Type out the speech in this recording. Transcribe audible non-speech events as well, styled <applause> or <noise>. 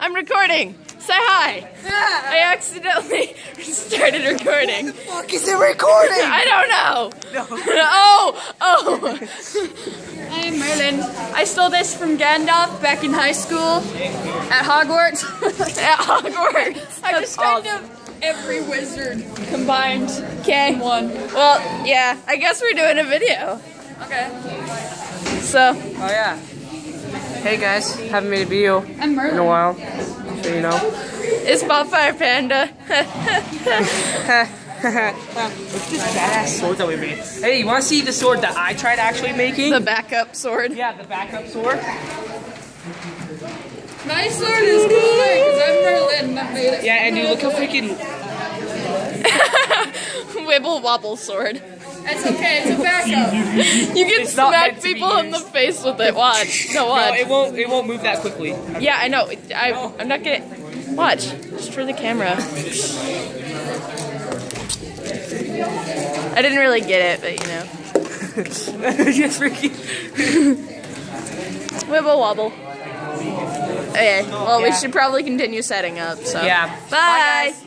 I'm recording. Say hi. I accidentally <laughs> started recording. The fuck is it recording? I don't know. <laughs> oh, oh. I'm Merlin. I stole this from Gandalf back in high school at Hogwarts. <laughs> at Hogwarts. I just kind of every wizard combined. Okay. One. Well, yeah. I guess we're doing a video. Okay. So, Oh yeah. Hey guys, haven't made a video in a while, so you know. It's about Fire Panda. <laughs> Look this badass sword that we made. Hey, you want to see the sword that I tried actually making? the backup sword. yeah, the backup sword. My sword is cooler because I'm Merlin. That made it. Yeah, and dude, look how freaking. <laughs> Wibble wobble sword. It's okay, it's a backup. <laughs> You can It's smack meant to be people in the face with it. Watch. No, watch. No, it won't. It won't move that quickly. yeah, I know. I, I'm not gonna. Watch. Just for the camera. I didn't really get it, but you know. Just freaking. Wibble wobble. Okay, well, we should probably continue setting up, so. Yeah. Bye. guys.